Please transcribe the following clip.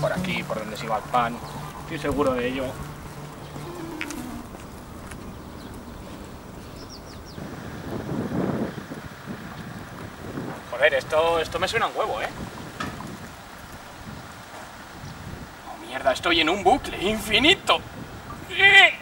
por aquí, por donde se iba el pan. Estoy seguro de ello. Joder, esto, esto me suena un huevo, ¿eh? Oh, mierda, estoy en un bucle infinito. ¡Eh!